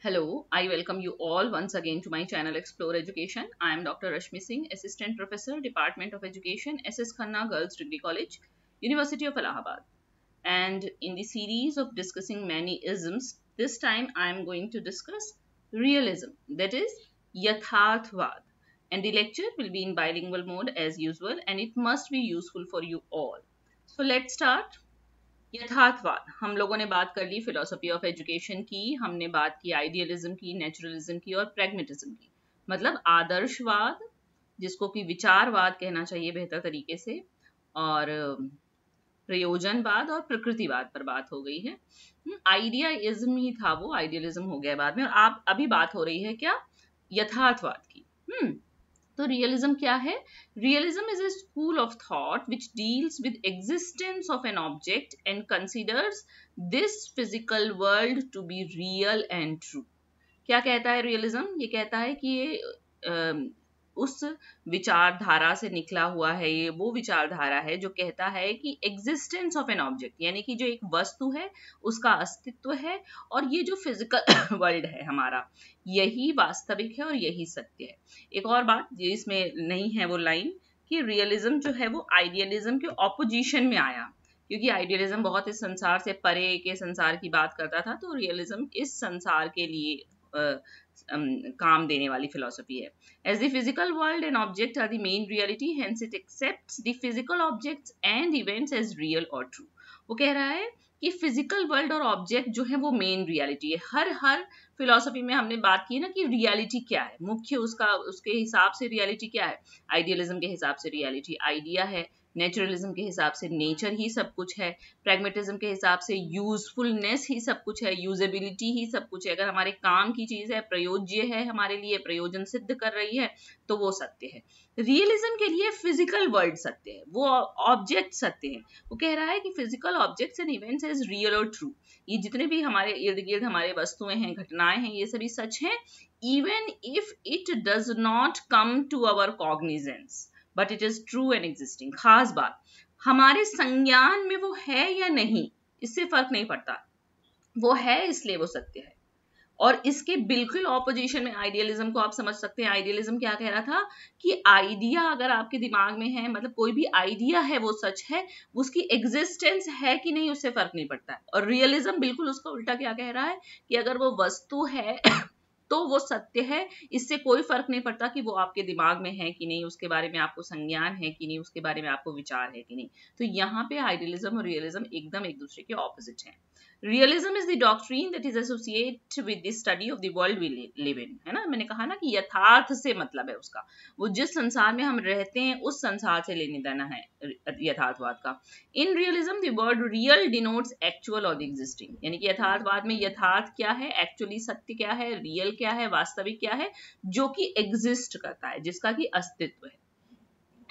Hello, I welcome you all once again to my channel Explore Education. I am Dr. Rashmi Singh, Assistant Professor, Department of Education, SS Khanna Girls Degree College, University of Allahabad. And in the series of discussing many isms, this time I am going to discuss realism, that is Yatharthvad. And the lecture will be in bilingual mode as usual and it must be useful for you all. So let's start. यथार्थवाद। हम लोगों ने बात कर ली philosophy of education की, हमने बात की idealism की नेचुरलिज्म की और प्रेगमेटिज्म की। मतलब आदर्शवाद, जिसको कि विचारवाद कहना चाहिए बेहतर तरीके से, और प्रयोजनवाद और प्रकृतिवाद पर बात हो गई है। आइडियाइज्म ही था वो आइडियलिज्म हो गया बाद में। और आप, अभी बात हो रही है क्या? यथार्थवाद की। हम्म तो रियलिज्म क्या है? Realism is a school of thought which deals with existence of an object and considers this physical world to be real and true क्या कहता है रियलिज्म ये कहता है कि ये उस विचारधारा से निकला हुआ है, ये वो विचारधारा है जो कहता है कि एग्जिस्टेंस ऑफ़ एन ऑब्जेक्ट यानी कि जो एक वस्तु है, उसका अस्तित्व है और ये जो फ़िज़िकल वर्ल्ड है हमारा, यही वास्तविक है और यही सत्य है। एक और बात इसमें नहीं है वो लाइन कि रियलिज्म जो है वो आइडियलिज्म के ऑपोजिशन में आया। क्योंकि आइडियलिज्म बहुत इस संसार से परे के संसार की बात करता था तो रियलिज्म इस संसार के लिए काम देने वाली फिलोसफी है। As the physical world and object are the main reality hence it accepts the physical objects and events as real और ट्रू वो कह रहा है कि फ़िज़िकल वर्ल्ड और ऑब्जेक्ट जो है वो मेन रियलिटी है। हर हर फिलोसफी में हमने बात की है ना कि रियलिटी क्या है। मुख्य उसका, उसके हिसाब से रियलिटी क्या है? आइडियलिज्म के हिसाब से रियलिटी आइडिया है नेचुरलिज्म के हिसाब से नेचर ही सब कुछ है प्रेगमेटिज्म के हिसाब से यूजफुलनेस ही सब कुछ है यूजेबिलिटी ही सब कुछ है। अगर हमारे काम की चीज़ है, प्रयोज्य है हमारे लिए, प्रयोजन सिद्ध कर रही है तो वो सत्य है। रियलिज्म के लिए फ़िज़िकल वर्ल्ड सत्य है, वो ऑब्जेक्ट सत्य है। वो कह रहा है कि physical objects and events is real और ट्रू ये जितने भी हमारे इर्द गिर्द हमारे वस्तुएँ हैं, घटनाएँ हैं, ये सभी सच हैं even if it does not come to our cognizance but it is true and existing खास बात, हमारे संज्ञान में वो है या नहीं, इससे फ़र्क नहीं पड़ता। वो है, इसलिए वो सत्य है। और इसके बिल्कुल ऑपोजिशन में आइडियलिज्म को आप समझ सकते हैं। आइडियलिज्म क्या कह रहा था कि आइडिया अगर आपके दिमाग में है मतलब कोई भी आइडिया है, वो सच है, उसकी एग्जिस्टेंस है कि नहीं, उससे फ़र्क नहीं पड़ता। है और रियलिज्म बिल्कुल उसका उल्टा क्या कह रहा है कि अगर वो वस्तु है तो वो सत्य है। इससे कोई फ़र्क नहीं पड़ता कि वो आपके दिमाग में है कि नहीं, उसके बारे में आपको संज्ञान है कि नहीं, उसके बारे में आपको विचार है कि नहीं। तो यहाँ पे आइडियलिज्म और रियलिज्म एकदम एक दूसरे के ऑपोजिट हैं। Realism is the doctrine that is associate with the study of the world we live in है ना? मैंने कहा ना कि यथार्थ से मतलब है उसका। वो जिस संसार में हम रहते हैं, उस संसार से लेने देना है यथार्थवाद का। In realism the word real denotes actual और एग्जिस्टिंग यानी कि यथार्थवाद में यथार्थ क्या है एक्चुअली सत्य क्या है रियल क्या है, वास्तविक क्या है, जो कि एग्जिस्ट करता है, जिसका कि अस्तित्व है।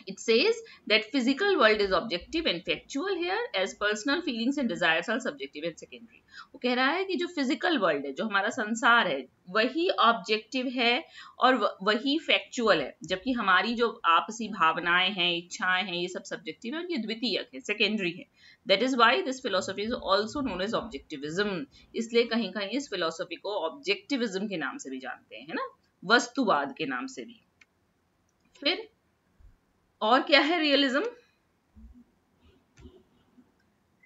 It says that physical world is objective and factual here as personal feelings and desires are subjective and secondary. वो कह रहा है कि जो फ़िज़िकल वर्ल्ड है, जो हमारा संसार है, वही ऑब्जेक्टिव है और वही फैक्चुअल है। जबकि हमारी जो आपसी भावनाएँ हैं, इच्छाएँ हैं, ये सब सब्जेक्टिव है और ये द्वितीयक है सेकेंडरी है। That is why this philosophy is also known as objectivism इसलिए कहीं कहीं इस फिलोसफी को ऑब्जेक्टिविज्म के नाम से भी जानते है ना? वस्तुवाद के नाम से भी। फिर और क्या है realism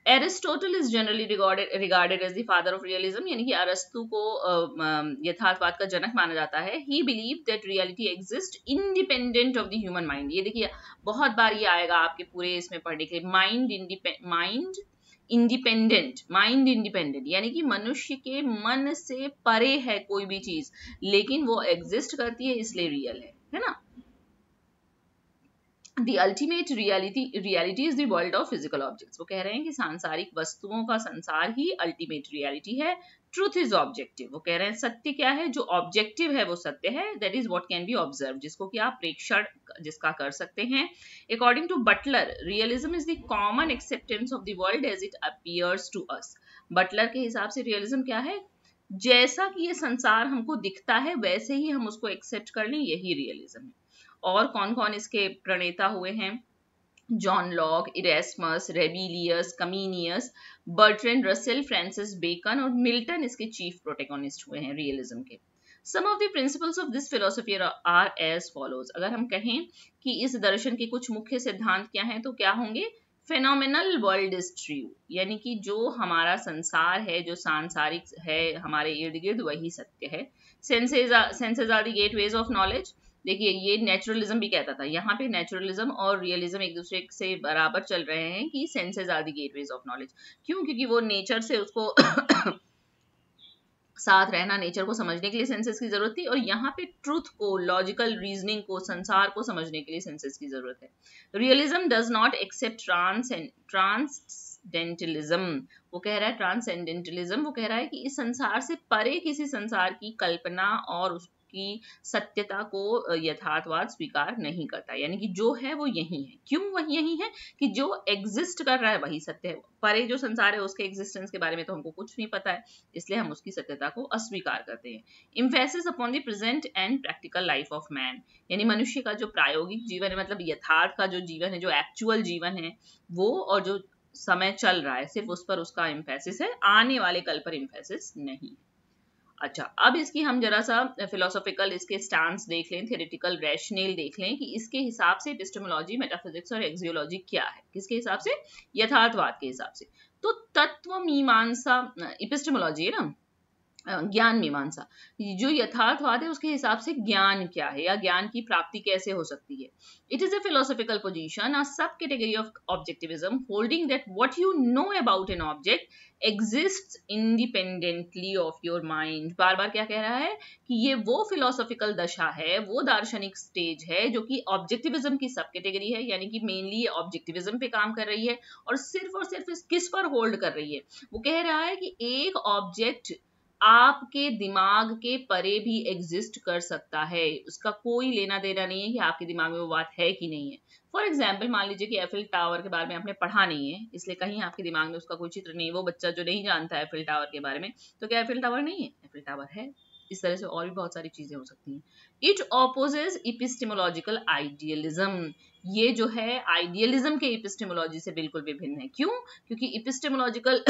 Aristotle is generally regarded as the father of realism यानी कि अरस्तु को यथार्थवाद का जनक माना जाता है। He believe that reality exist independent of the human mind ये देखिए, बहुत बार ये आएगा आपके पूरे इसमें पढ़ने के लिए। Mind mind independent mind independent यानी कि मनुष्य के मन से परे है कोई भी चीज़, लेकिन वो एग्जिस्ट करती है, इसलिए रियल है। है ना? The ultimate reality reality is the of physical objects वो कह रहे हैं कि सांसारिक वस्तुओं का संसार ही अल्टीमेट रियलिटी है। ट्रूथ इज़ ऑब्जेक्टिव वो कह रहे हैं, सत्य क्या है? जो ऑब्जेक्टिव है वो सत्य है। That is what can be observe जिसको कि आप प्रेक्षण जिसका कर सकते हैं। According to Butler realism is the common acceptance of the as it appears to us Butler के हिसाब से रियलिज्म क्या है? जैसा कि ये संसार हमको दिखता है, वैसे ही हम उसको एक्सेप्ट कर लें, यही रियलिज्म है। और कौन कौन इसके प्रणेता हुए हैं? John Locke, Erasmus, rebellious, Comenius, Bertrand Russell Francis Bacon और मिल्टन इसके चीफ प्रोटेगोनिस्ट हुए हैं रियलिज्म के। Some of the principles of this philosophy are as follows अगर हम कहें कि इस दर्शन के कुछ मुख्य सिद्धांत क्या हैं तो क्या होंगे? फेनोमिनल वर्ल्ड इज़ ट्रू यानी कि जो हमारा संसार है, जो सांसारिक है, हमारे इर्द गिर्द वही सत्य है। Senses are the gateways of knowledge देखिए, ये नेचुरलिज्म भी कहता था। यहाँ पे नेचुरलिज्म और रियलिज्म एक दूसरे से बराबर चल रहे हैं कि senses are the gateways of knowledge क्यों? क्योंकि वो नेचर से उसको साथ रहना नेचर को समझने के लिए सेंसेस की ज़रूरत थी और यहाँ पे ट्रूथ को लॉजिकल रीजनिंग को, संसार को समझने के लिए सेंसेस की ज़रूरत है। Realism does not accept trans transcendentalism वो कह रहा है ट्रांसडेंटलिज्म वो कह रहा है कि इस संसार से परे किसी संसार की कल्पना और उस की सत्यता को यथार्थवाद स्वीकार नहीं करता। यानी कि जो है वो यही है। क्यों वही यही है? कि जो एग्जिस्ट कर रहा है वही सत्य है। परे जो संसार है, उसके एग्जिस्टेंस के बारे में तो हमको कुछ नहीं पता है। इसलिए हम उसकी सत्यता को अस्वीकार करते हैं। Emphasis upon the present and practical life of man यानी मनुष्य का जो प्रायोगिक जीवन है मतलब यथार्थ का जो जीवन है, जो एक्चुअल जीवन है, वो और जो समय चल रहा है, सिर्फ़ उस पर उसका इम्फेसिस है। आने वाले कल पर इम्फेसिस नहीं। है अच्छा अब इसकी हम जरा सा फिलोसॉफिकल इसके स्टांस देख लें थेरेटिकल रैशनल देख लें कि इसके हिसाब से पिस्टोमोलॉजी मेटाफिजिक्स और एक्जियोलॉजी क्या है। किसके हिसाब से? यथार्थवाद के हिसाब से। तो तत्व मीमांसा इपिस्टमोलॉजी है ना? ज्ञान मीमांसा। जो यथार्थवाद है, उसके हिसाब से ज्ञान क्या है? या ज्ञान की प्राप्ति कैसे हो सकती है? It is a philosophical position a subcategory of objectivism holding that what you know about an object exist independently of your mind बार बार क्या कह रहा है? कि ये वो फिलोसॉफिकल दशा है, वो दार्शनिक स्टेज है, जो कि ऑब्जेक्टिविज्म की सब कैटेगरी है, यानी कि मेनली ऑब्जेक्टिविज्म पे काम कर रही है और सिर्फ़ और सिर्फ़ किस पर होल्ड कर रही है? वो कह रहा है कि एक ऑब्जेक्ट आपके दिमाग के परे भी एग्जिस्ट कर सकता है। उसका कोई लेना देना नहीं है कि आपके दिमाग में वो बात है कि नहीं है। फॉर एग्ज़ाम्पल मान लीजिए कि एफिल टावर के बारे में आपने पढ़ा नहीं है, इसलिए कहीं आपके दिमाग में उसका कोई चित्र नहीं वो बच्चा जो नहीं जानता है एफिल टावर के बारे में तो क्या एफिल टावर नहीं है? एफिल टावर है। इस तरह से और भी बहुत सारी चीज़ें हो सकती हैं। इट ऑपोजेज इपिस्टेमोलॉजिकल आइडियलिज्म ये जो है आइडियलिज्म के इपिस्टेमोलॉजी से बिल्कुल विभिन्न है। क्यों? क्योंकि epistemological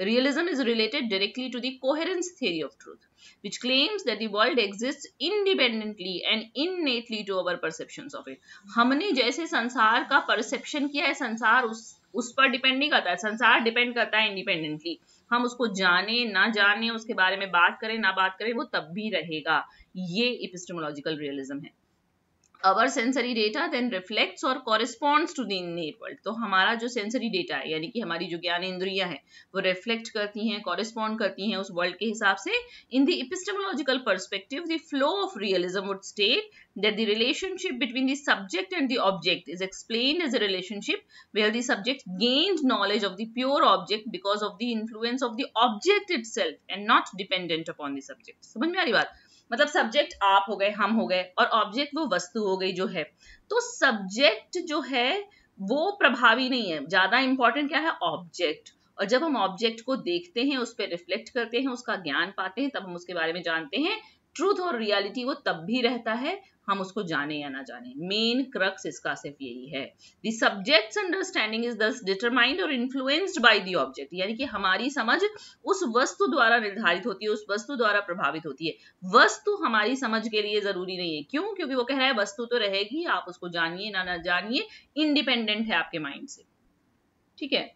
realism is related directly to the coherence theory of truth which claims that the world exists independently and innately to our perceptions of it. हमने जैसे संसार का परसेप्शन किया है, संसार उस उस पर डिपेंड नहीं करता है, संसार डिपेंड करता है इंडिपेंडेंटली हम उसको जाने, ना जाने, उसके बारे में बात करें, ना बात करें, वो तब भी रहेगा। ये इपिस्टोमोलॉजिकल रियलिज्म है। Our sensory data then reflects और कॉरेस्पॉन्ड्स टू दिनेट वर्ल्ड तो हमारा जो सेंसरी डेटा है, यानी कि हमारी जो ज्ञान इंद्रिया है, वो रिफ्लेक्ट करती हैं कॉरेस्पॉन्ड करती हैं उस वर्ल्ड के हिसाब से। In the epistemological perspective the flow of realism would state that the relationship between the subject and the object is explain as a relationship where the subject gained knowledge of the pure object because of the influence of the object itself and not dependent upon the subject समझ में आ रही बात? मतलब subject आप हो गए, हम हो गए और ऑब्जेक्ट वो वस्तु हो गई जो है। तो सब्जेक्ट जो है, वो प्रभावी नहीं है। ज़्यादा इंपॉर्टेंट क्या है? ऑब्जेक्ट और जब हम ऑब्जेक्ट को देखते हैं, उस पर रिफ्लेक्ट करते हैं, उसका ज्ञान पाते हैं, तब हम उसके बारे में जानते हैं ट्रूथ और रियलिटी वो तब भी रहता है, हम उसको जाने या ना जाने। मेन क्रक्स इसका सिर्फ़ यही है। The subject's understanding is thus determined और इन्फ्लुएंस्ड बाय द ऑब्जेक्ट यानी कि हमारी समझ उस वस्तु द्वारा निर्धारित होती है, उस वस्तु द्वारा प्रभावित होती है। वस्तु हमारी समझ के लिए ज़रूरी नहीं है। क्यों? क्योंकि वो कह रहा है, वस्तु तो रहेगी, आप उसको जानिए ना ना जानिए इंडिपेंडेंट है आपके माइंड से। ठीक है?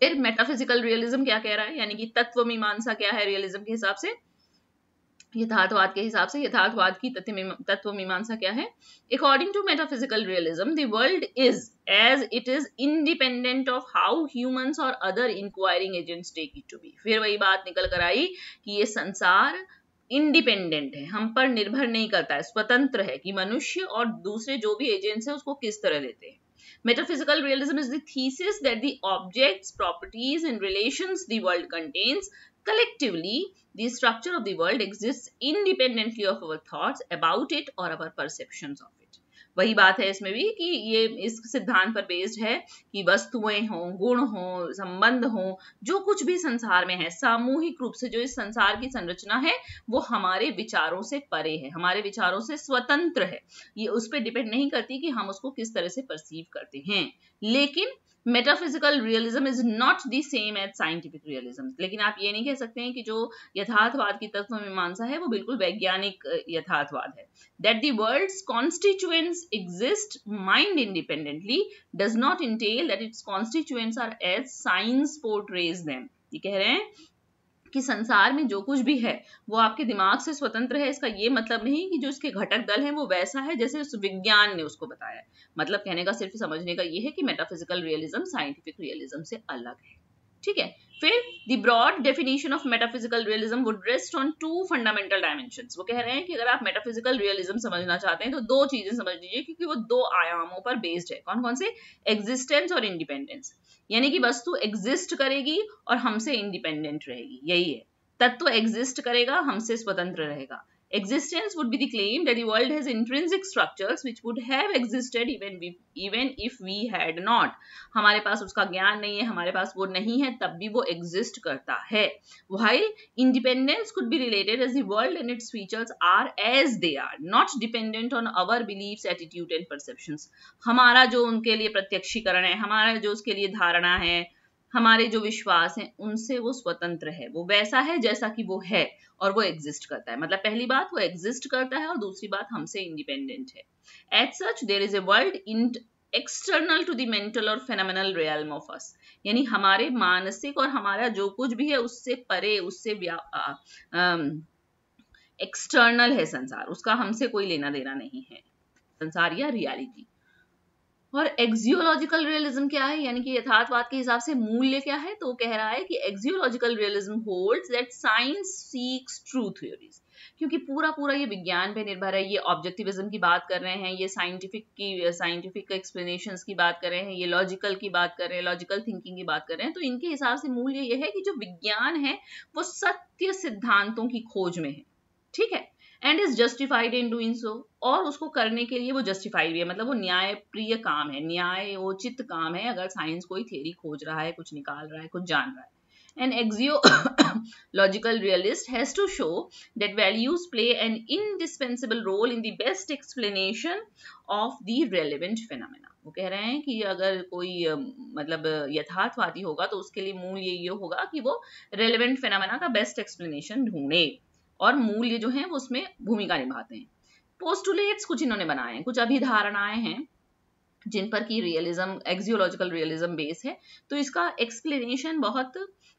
फिर मेटाफिजिकल रियलिज्म क्या कह रहा है? यानी कि तत्व मीमांसा क्या है रियलिज्म के हिसाब से? यथार्थवाद के हिसाब से यथार्थवाद की तत्व मीमांसा क्या है? According to metaphysical realism the world is as it is independent of how humans और other inquiring agents take it to be फिर वही बात निकल कर आई कि ये संसार इंडिपेंडेंट है हम पर निर्भर नहीं करता है स्वतंत्र है कि मनुष्य और दूसरे जो भी एजेंट्स है उसको किस तरह लेते हैं। Metaphysical realism is the thesis that the objects, properties, and relations the world contains collectively the structure of the world exists independently of our thoughts, about it, or our perceptions of it. वही बात है इसमें भी कि ये इस सिद्धांत पर बेस्ड है कि वस्तुएँ हों, गुण हों, संबंध हों, जो कुछ भी संसार में है, सामूहिक रूप से जो इस संसार की संरचना है, वो हमारे विचारों से परे है, हमारे विचारों से स्वतंत्र है। ये उस पर डिपेंड नहीं करती कि हम उसको किस तरह से परसीव करते हैं। लेकिन metaphysical realism is not the same as scientific realism लेकिन आप ये नहीं कह सकते हैं कि जो यथार्थवाद की तत्व मीमांसा है, वो बिल्कुल वैज्ञानिक यथार्थवाद है। That the world constituents exist mind independently does not entail that its constituents are as science portrays them ये कह रहे हैं कि संसार में जो कुछ भी है, वो आपके दिमाग से स्वतंत्र है। इसका ये मतलब नहीं कि जो इसके घटक दल हैं, वो वैसा है जैसे उस विज्ञान ने उसको बताया। मतलब कहने का, सिर्फ़ समझने का ये है कि मेटाफिजिकल रियलिज्म साइंटिफिक रियलिज्म से अलग है। ठीक है? फिर the broad definition of metaphysical realism would rest on two fundamental dimensions वो कह रहे हैं कि अगर आप मेटाफिजिकल रियलिज्म समझना चाहते हैं तो दो चीज़ें समझ लीजिए, क्योंकि वो दो आयामों पर बेस्ड है। कौन कौन से? एग्जिस्टेंस और इंडिपेंडेंस यानी कि वस्तु एग्जिस्ट करेगी और हमसे इंडिपेंडेंट रहेगी। यही है। तत्व एग्जिस्ट करेगा, हमसे स्वतंत्र रहेगा। Existence would be the claim that the world has intrinsic structures which would have existed even we, even if we had not. हमारे पास उसका ज्ञान नहीं है हमारे पास वो नहीं है तब भी वो exist करता है while independence could be related as the world and its features are as they are not dependent on our beliefs attitude and perceptions हमारा जो उनके लिए प्रत्यक्षीकरण है हमारा जो उसके लिए धारणा है हमारे जो विश्वास हैं, उनसे वो स्वतंत्र है। वो वैसा है जैसा कि वो है और वो एग्जिस्ट करता है। मतलब पहली बात वो एग्जिस्ट करता है और दूसरी बात हमसे इंडिपेंडेंट है। At such there is a world in external to the mental और फेनामिनल रियल्म ऑफ़ अस यानी हमारे मानसिक और हमारा जो कुछ भी है, उससे परे, उससे एक्सटर्नल है संसार। उसका हमसे कोई लेना देना नहीं है। संसार या रियलिटी और एक्जियोलॉजिकल रियलिज्म क्या है? यानी कि यथार्थवाद के हिसाब से मूल्य क्या है? तो कह रहा है कि axiological realism holds that science seeks true theories क्योंकि पूरा पूरा ये विज्ञान पे निर्भर है, ये ऑब्जेक्टिविज्म की बात कर रहे हैं, ये साइंटिफिक की साइंटिफिक एक्सप्लेनेशंस की बात कर रहे हैं, ये लॉजिकल की बात कर रहे हैं लॉजिकल थिंकिंग की बात कर रहे हैं तो इनके हिसाब से मूल्य ये है कि जो विज्ञान है, वो सत्य सिद्धांतों की खोज में है। ठीक है? And is justified in doing so और उसको करने के लिए वो जस्टिफाइड भी है। मतलब वो न्याय प्रिय काम है न्याय उचित काम है। अगर साइंस कोई थेरी खोज रहा है, कुछ निकाल रहा है, कुछ जान रहा है। An axiological realist has to show that values play an indispensable role in the best explanation of the relevant phenomena. वो कह रहे हैं कि अगर कोई मतलब यथार्थवादी होगा तो उसके लिए मूल ये होगा कि वो रेलिवेंट फेनामेना का बेस्ट एक्सप्लेनेशन ढूंढे। और मूल्य जो है, वो उसमें भूमिका निभाते हैं। पोस्टुलेट्स कुछ इन्होंने बनाए हैं, कुछ अभिधारणाएँ हैं, जिन पर की रियलिज्म एक्जियोलॉजिकल रियलिज्म बेस है। तो इसका एक्सप्लेनेशन बहुत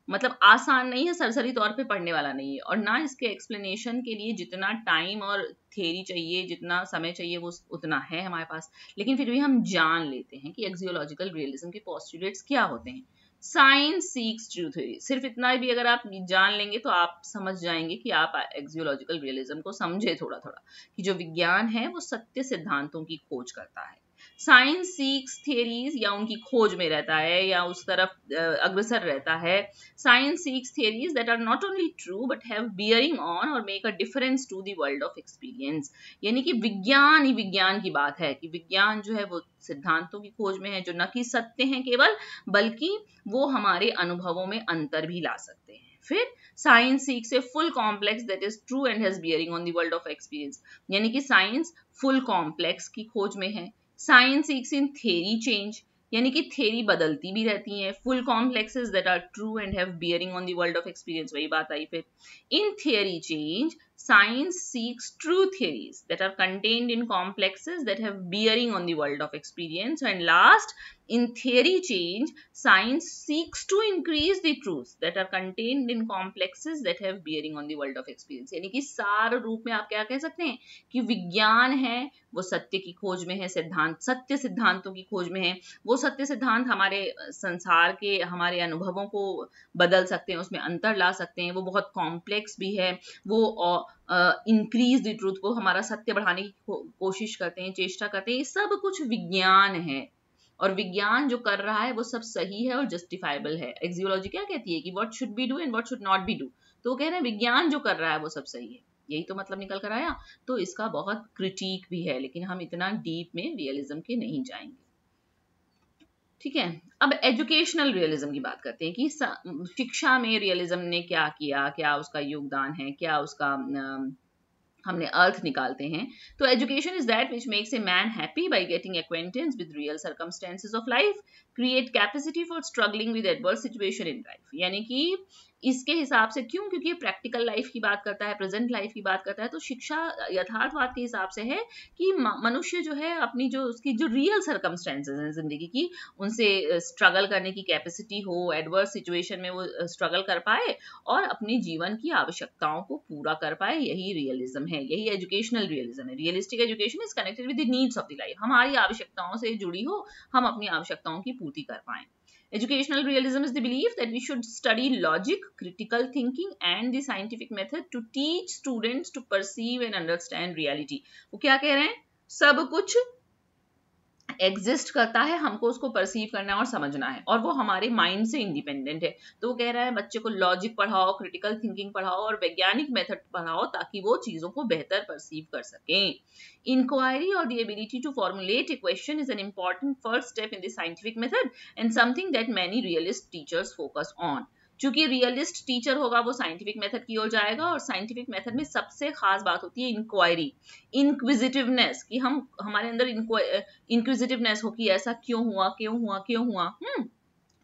मतलब आसान नहीं है, सरसरी तौर पे पढ़ने वाला नहीं है। और ना इसके एक्सप्लेनेशन के लिए जितना टाइम और थेरी चाहिए, जितना समय चाहिए, वो उतना है हमारे पास। लेकिन फिर भी हम जान लेते हैं कि एक्जियोलॉजिकल रियलिज्म के पोस्टुलेट्स क्या होते हैं। साइंस सीक्स ट्रू थ्योरी सिर्फ़ इतना भी अगर आप जान लेंगे तो आप समझ जाएँगे कि आप एक्जियोलॉजिकल रियलिज्म को समझे थोड़ा थोड़ा कि जो विज्ञान है वो सत्य सिद्धांतों की खोज करता है। साइंस सीक्स थियरीज या उनकी खोज में रहता है या उस तरफ़ अग्रसर रहता है। Science seeks theories that are not only true but have bearing on और make a difference to the world of experience यानी कि विज्ञान ही विज्ञान की बात है कि विज्ञान जो है वो सिद्धांतों की खोज में है, जो न कि सत्य हैं केवल, बल्कि वो हमारे अनुभवों में अंतर भी ला सकते हैं। फिर science seeks full complex that is true and has bearing on the world of experience यानी कि साइंस फुल कॉम्प्लेक्स की खोज में है। Science seeks in theory change, यानी कि थेरी बदलती भी रहती है। Full complexes that are true and have bearing on the world of experience वही बात आई फिर। In theory change science seeks true theories that are contained in complexes that have bearing on the world of experience and last in theory change, science seeks to increase the truths that are contained in complexes that have bearing on the world of experience. यानी कि सार रूप में आप क्या कह सकते हैं कि विज्ञान है वो सत्य की खोज में है सिद्धांत सत्य सिद्धांतों की खोज में है वो सत्य सिद्धांत हमारे संसार के हमारे अनुभवों को बदल सकते हैं उसमें अंतर ला सकते हैं वो बहुत कॉम्प्लेक्स भी है वो इंक्रीज द ट्रूथ को, हमारा सत्य बढ़ाने की कोशिश करते हैं, चेष्टा करते हैं, ये सब कुछ विज्ञान है। और विज्ञान जो कर रहा है, वो सब सही है और जस्टिफाइबल है। एक्सियोलॉजी क्या कहती है कि what should be do and what should not be do तो कह रहे हैं, विज्ञान जो कर रहा है, वो सब सही है। यही तो मतलब निकल कर आया। तो इसका बहुत क्रिटिक भी है, लेकिन हम इतना डीप में रियलिज्म के नहीं जाएँगे। ठीक है? अब एजुकेशनल रियलिज्म की बात करते हैं कि शिक्षा में रियलिज्म ने क्या किया, क्या उसका योगदान है, क्या उसका हमने अर्थ निकालते हैं। तो education is that which makes a man happy by getting acquaintance with real circumstances of life create capacity for struggling with adverse situation in life यानी कि इसके हिसाब से क्यों? क्योंकि ये प्रैक्टिकल लाइफ की बात करता है प्रेजेंट लाइफ की बात करता है तो शिक्षा यथार्थवाद के हिसाब से है कि मनुष्य जो है अपनी जो उसकी जो रियल सर्कमस्टेंसेज हैं ज़िंदगी की, उनसे स्ट्रगल करने की कैपेसिटी हो एडवर्स सिचुएशन में वो स्ट्रगल कर पाए और अपने जीवन की आवश्यकताओं को पूरा कर पाए, यही रियलिज्म है, यही एजुकेशनल रियलिज्म है। Realistic education is connected with the needs of the life हमारी आवश्यकताओं से जुड़ी हो, हम अपनी आवश्यकताओं की पूर्ति कर पाए। Educational realism is the belief that we should study logic, critical thinking and the scientific method to teach students to perceive and understand reality. वो क्या कह रहे हैं सब कुछ एग्जिस्ट करता है, हमको उसको परसीव करना है और समझना है। और वो हमारे माइंड से इंडिपेंडेंट है। तो वो कह रहा है, बच्चे को लॉजिक पढ़ाओ क्रिटिकल थिंकिंग पढ़ाओ और वैज्ञानिक मेथड पढ़ाओ ताकि वो चीज़ों को बेहतर परसीव कर सके। इंक्वायरी और the ability to formulate a question is an important first step in the scientific method and something that many realist teachers focus on चूँकि रियलिस्ट टीचर होगा, वो साइंटिफिक मेथड की ओर जाएगा और साइंटिफिक मेथड में सबसे खास बात होती है इंक्वायरी इंक्विजिटिवनेस कि हम, हमारे अंदर इंक्विजिटिवनेस हो कि ऐसा क्यों हुआ क्यों हुआ क्यों हुआ हम्म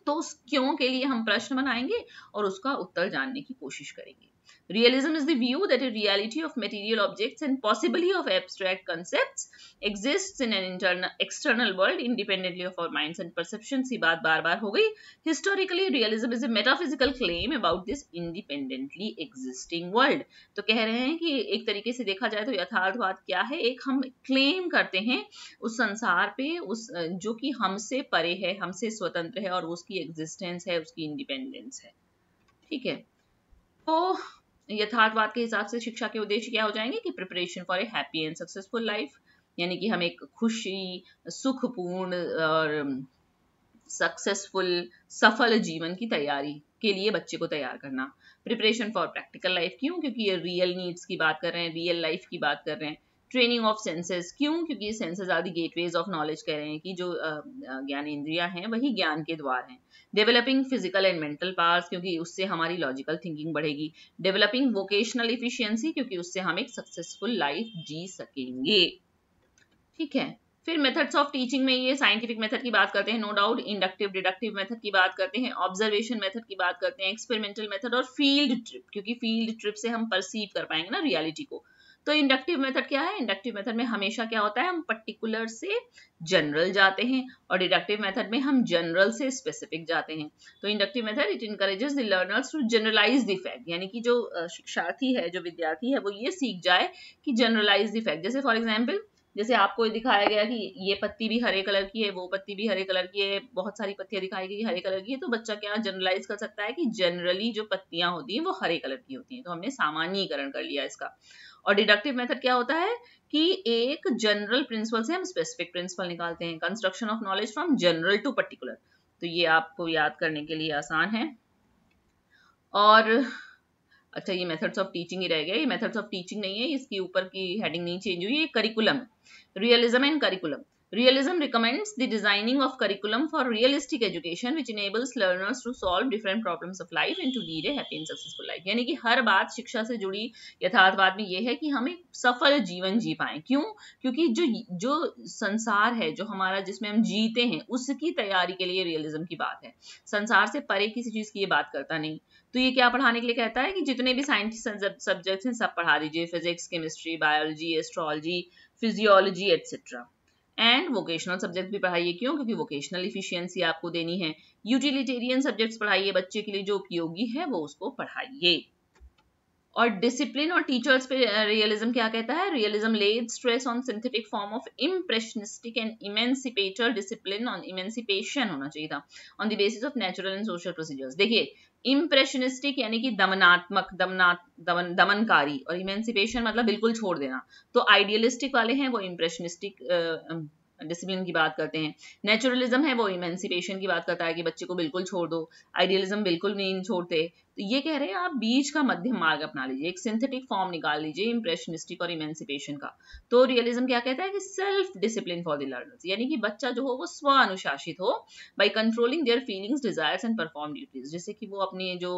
तो उस क्यों के लिए हम प्रश्न बनाएँगे और उसका उत्तर जानने की कोशिश करेंगे। Realism is the view that a reality of material objects and possibly of abstract concepts exists in an internal external world independently of our minds and perceptions ही बात बार बार हो गई historically realism is a metaphysical claim about this independently existing world तो कह रहे हैं कि एक तरीके से देखा जाए तो यथार्थवाद क्या है एक हम क्लेम करते हैं उस संसार पे उस जो कि हमसे परे है हमसे स्वतंत्र है और उसकी एग्जिस्टेंस है उसकी इंडिपेंडेंस है ठीक है तो यथार्थवाद के हिसाब से शिक्षा के उद्देश्य क्या हो जाएँगे? कि preparation for a happy and successful life यानी कि हम एक खुशी, सुखपूर्ण और सक्सेसफुल सफल जीवन की तैयारी के लिए बच्चे को तैयार करना। प्रिपरेशन फॉर प्रैक्टिकल लाइफ क्यों? क्योंकि ये रियल नीड्स की बात कर रहे हैं रियल लाइफ की बात कर रहे हैं। ट्रेनिंग ऑफ़ सेंसेस क्यों? क्योंकि senses are the gateways of knowledge कह रहे हैं कि जो ज्ञान इंद्रिया हैं, वही ज्ञान के द्वार हैं। Developing physical and mental powers क्योंकि उससे हमारी लॉजिकल थिंकिंग बढ़ेगी। डेवलपिंग वोकेशनल इफिशियंसी क्योंकि उससे हम एक सक्सेसफुल लाइफ जी सकेंगे। ठीक है? फिर मेथड्स ऑफ़ टीचिंग में ये साइंटिफिक मेथड की बात करते हैं no doubt inductive deductive method की बात करते हैं ऑब्जर्वेशन मेथड की बात करते हैं एक्सपेरिमेंटल मेथड और फ़ील्ड ट्रिप क्योंकि फ़ील्ड ट्रिप से हम परसीव कर पाएँगे ना रियलिटी को। तो इंडक्टिव मेथड क्या है? इंडक्टिव मेथड में हमेशा क्या होता है? हम पर्टिकुलर से जनरल जाते हैं और डिडक्टिव मेथड में हम जनरल से स्पेसिफिक जाते हैं। तो inductive method it encourages the learners to generalize the fact यानी कि जो शिक्षार्थी है, जो विद्यार्थी है, वो ये सीख जाए कि जनरलाइज द फैक्ट जैसे फॉर एग्ज़ाम्पल जैसे आपको दिखाया गया कि ये पत्ती भी हरे कलर की है, वो पत्ती भी हरे कलर की है, बहुत सारी पत्तियाँ दिखाई गई हरे कलर की है तो बच्चा क्या जनरलाइज कर सकता है कि जनरली जो पत्तियाँ होती हैं वो हरे कलर की होती हैं तो हमने सामान्यकरण कर लिया इसका। और डिडक्टिव मेथड क्या होता है कि एक जनरल प्रिंसिपल से हम स्पेसिफिक प्रिंसिपल निकालते हैं construction of knowledge from general to particular तो ये आपको याद करने के लिए आसान है। और अच्छा ये मेथड्स ऑफ़ टीचिंग ही रह गया, ये मेथड्स ऑफ़ टीचिंग नहीं है, इसके ऊपर की हेडिंग नहीं चेंज हुई, ये curriculum realism and curriculum Realism recommends the designing of curriculum for realistic education, which enables learners to solve different problems of life and to lead a happy and successful life. यानी कि हर बात शिक्षा से जुड़ी यथार्थवाद में ये है कि हम एक सफल जीवन जी पाए। क्यों? क्योंकि जो जो संसार है, जो हमारा जिसमें हम जीते हैं, उसकी तैयारी के लिए रियलिज्म की बात है। संसार से परे किसी चीज़ की ये बात करता नहीं। तो ये क्या पढ़ाने के लिए कहता है कि जितने भी साइंटिस्ट सब्जेक्ट्स हैं, सब पढ़ा दीजिए। Physics chemistry biology astrology physiology etcetera and vocational subject भी पढ़ाइए। क्यों? क्योंकि वोकेशनल इफिशियंसी आपको देनी है। यूटिलिटेरियन सब्जेक्ट्स पढ़ाइए बच्चे के लिए जो उपयोगी है, वो उसको पढ़ाइए। और डिसिप्लिन और टीचर्स पे रियलिज्म क्या कहता है? Realism led stress on synthetic form of impressionistic and emancipator discipline on emancipation होना चाहिए था। On the basis of natural and social procedures देखिए इम्प्रेशनिस्टिक यानी कि दमनात्मक दमना दमन, दमनकारी और इमेंसिपेशन मतलब बिल्कुल छोड़ देना। तो आइडियलिस्टिक वाले हैं, वो इम्प्रेशनिस्टिक डिसिप्लिन की बात करते हैं। नेचुरलिज्म है, वो इमेंसिपेशन की बात करता है कि बच्चे को बिल्कुल छोड़ दो। आइडियलिज्म बिल्कुल नहीं छोड़ते। तो ये कह रहे हैं, आप बीच का मध्यम मार्ग अपना लीजिए, एक सिंथेटिक फॉर्म निकाल लीजिए इंप्रेशनिस्टिक और इमेंसिपेशन का। तो रियलिज्म क्या कहता है कि self discipline for the learners यानी कि बच्चा जो हो, वो स्व अनुशासित हो by controlling their feelings desires and perform duties जैसे कि वो अपनी जो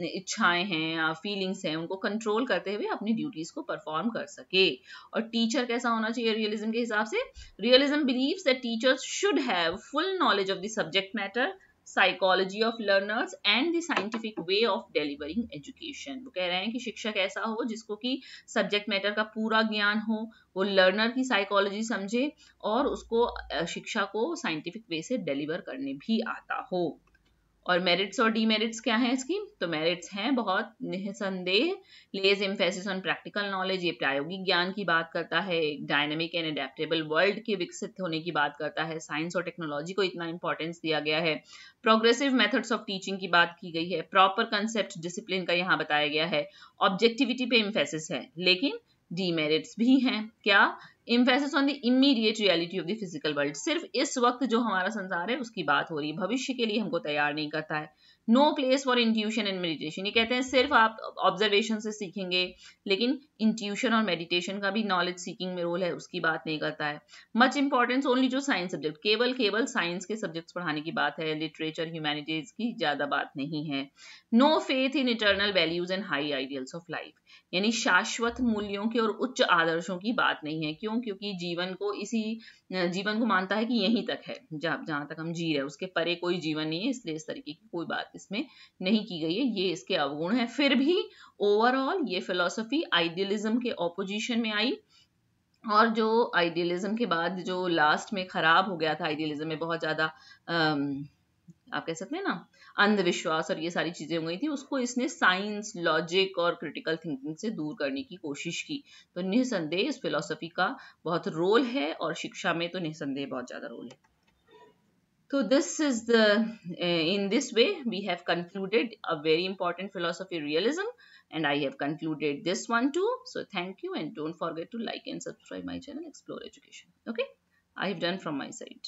इच्छाएँ हैं फीलिंग्स हैं, उनको कंट्रोल करते हुए अपनी ड्यूटीज़ को परफॉर्म कर सके। और टीचर कैसा होना चाहिए रियलिज्म के हिसाब से? Realism believes that teachers should have full knowledge of the subject matter psychology of learners and the scientific way of delivering education वो कह रहे हैं कि शिक्षक ऐसा हो जिसको कि सब्जेक्ट मैटर का पूरा ज्ञान हो, वो लर्नर की साइकोलॉजी समझे और उसको शिक्षा को साइंटिफिक वे से डिलीवर करने भी आता हो। और मेरिट्स और डीमेरिट्स क्या है इसकी? तो मेरिट्स हैं बहुत, निसंदेह lays emphasis on practical knowledge ये प्रायोगिक ज्ञान की बात करता है डायनेमिक एंड अडेप्टेबल वर्ल्ड के विकसित होने की बात करता है साइंस और टेक्नोलॉजी को इतना इंपॉर्टेंस दिया गया है। प्रोग्रेसिव मेथड्स ऑफ़ टीचिंग की बात की गई है प्रॉपर कंसेप्ट डिसिप्लिन का यहाँ बताया गया है ऑब्जेक्टिविटी पे इम्फेसिस है, लेकिन डीमेरिट्स भी हैं, क्या? Emphasis on the immediate reality of the physical world सिर्फ़ इस वक्त जो हमारा संसार है, उसकी बात हो रही है। भविष्य के लिए हमको तैयार नहीं करता है। No place for intuition and meditation ये कहते हैं सिर्फ़ आप ऑब्जर्वेशन से सीखेंगे, लेकिन इंट्यूशन और मेडिटेशन का भी नॉलेज सीकिंग में रोल है, उसकी बात नहीं करता है। मच इंपॉर्टेंस ओनली जो साइंस सब्जेक्ट केवल केवल साइंस के सब्जेक्ट्स पढ़ाने की बात है लिटरेचर ह्यूमैनिटीज की ज़्यादा बात नहीं है। No faith in eternal values and high ideals of life यानी शाश्वत मूल्यों के और उच्च आदर्शों की बात नहीं है। क्यों? क्योंकि जीवन को इसी, जीवन को मानता है कि यहीं तक है जहाँ तक हम जी रहे हैं। उसके परे कोई जीवन नहीं है, इसलिए इस तरीके की कोई बात इसमें नहीं की गई है। ये इसके अवगुण है। फिर भी ओवरऑल ये फिलोसफी आइडियलिज्म के ऑपोजिशन में आई और जो आइडियलिज्म के बाद जो लास्ट में खराब हो गया था आइडियलिज्म में बहुत ज़्यादा आप कह सकते हैं ना, अंधविश्वास और ये सारी चीज़ें हो गई थी, उसको इसने साइंस लॉजिक और क्रिटिकल थिंकिंग से दूर करने की कोशिश की। तो निसंदेह इस फिलोसफी का बहुत रोल है और शिक्षा में तो निसंदेह बहुत ज़्यादा रोल है। So this is the, uh, in this way we have concluded a very important philosophy realism and I have concluded this one too. So thank you and don't forget to like and subscribe my channel Explore Education. Okay, I have done from my side.